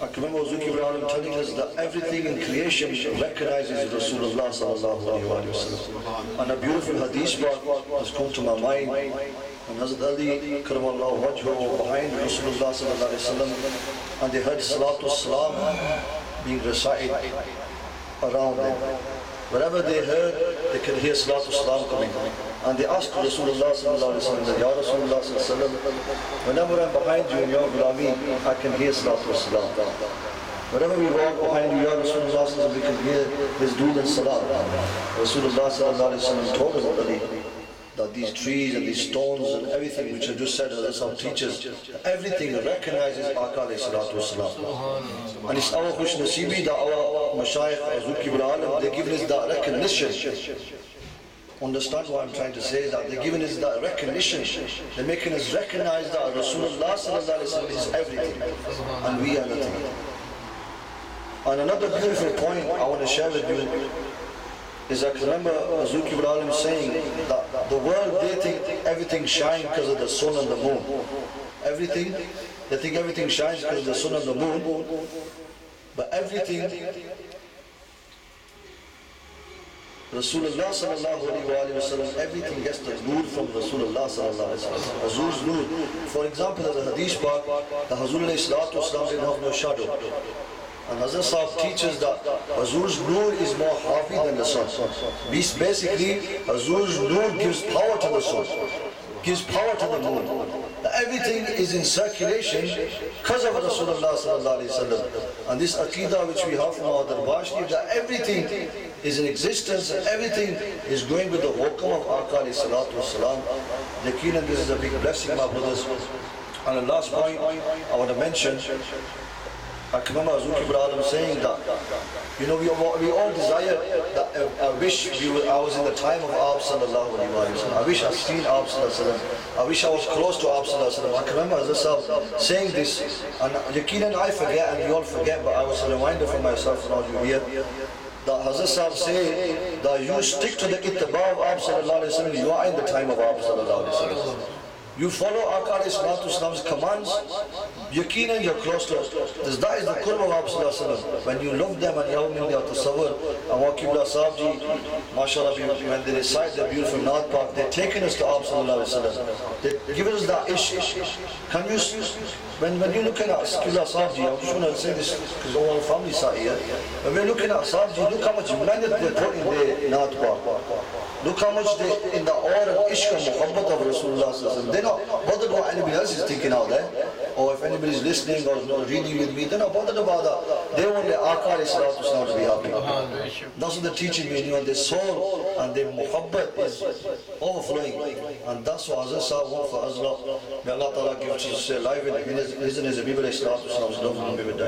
I can remember Zuki telling us that everything in creation recognizes Rasulullah sallallahu alayhi wa sallam. And a beautiful hadith has come to my mind. And Hazrat Ali Karamallahu Wajhu behind Rasulullah sallallahu alayhi wa sallam. And they heard Salatu Salam being recited around them. Whenever they heard, they could hear Salatu Salam coming. And they asked Rasulullah sallallahu alayhi wa sallam, Ya Rasulullah sallallahu alayhi wa sallam, whenever I'm behind you in your Gulami, I can hear Salatu Salam. Whenever we walk behind you, Ya Rasulullah sallallahu we can hear his dood and salat. Rasulullah sallallahu alayhi wa sallam told us already that these trees and these stones and everything which I just said, as some teachers, everything recognizes Aka wasalam. And it's our khush nasibi that our mashayikh, Azuki Alam, they're giving us that recognition. Understand what I'm trying to say? That they're giving us that recognition. They're making us recognize that Rasulullah is everything. And we are nothing. And another beautiful point I want to share with you is I remember Azuki Ibrahim saying that the world, they think everything shines because of the sun and the moon. Everything, they think everything shines because of the sun and the moon. But everything, Rasulullah sallallahu alayhi wa sallam, everything gets the nur from Rasulullah sallallahu alayhi wa sallam. Hazur's nur. For example, there's a hadith part, the Hazur alayhi salatu wasalam didn't have no shadow. And Hazrat Sahib teaches that Hazur's nur is more happy than the sun. Basically, Hazur's nur gives power to the sun, gives power to the moon. Everything is in circulation because of Rasulullah. And this aqidah which we have from our Darbash, that everything is in existence and everything is going with the hukum of Aka alayhi salatu wasalam. Yaqeenan this is a big blessing my brothers. And the last point I want to mention I can remember Azuki Ibrahim saying that, you know, we, we all desire that, uh, I wish we were, I was in the time of Ab sallallahu alayhi wa sallam. I wish I'd seen Ab sallallahu I wish I was close to Ab sallallahu I can remember Hazrat saying this, and Yaqeen and I forget, and we all forget, but I was a reminder for myself and all you here, that Hazrat Sahib say that you stick to the ittiba of Ab sallallahu alayhi wa you are in the time of Ab sallallahu alayhi wa. You follow Aqar Islam's commands, yaqeenan you're close to us. That is the qurb of Abu When you love them and yawm in their tasawwur, and wa Qibla Sahib mashallah, when they recite the beautiful Naat Park, they're taking us to Abu Sallallahu They give us that ish. Can you, when, when you're looking at Qibla Sahib I just want to say this because all our family sat here. When we're looking at Sahib look how much money they put in the Naat Park. Look how much they, in the aura of ishq and muhabbat of Rasulullah They're not bothered what anybody else is thinking out there. Or if anybody's listening or not reading with me, they're not bothered about that. They want their akar Islam to be happy. That's what they're teaching me. You know, their soul and their muhabbat is overflowing. And that's what Hazrat Sahib want for us. May Allah Ta'ala give us life in his and his Habib Islam to be with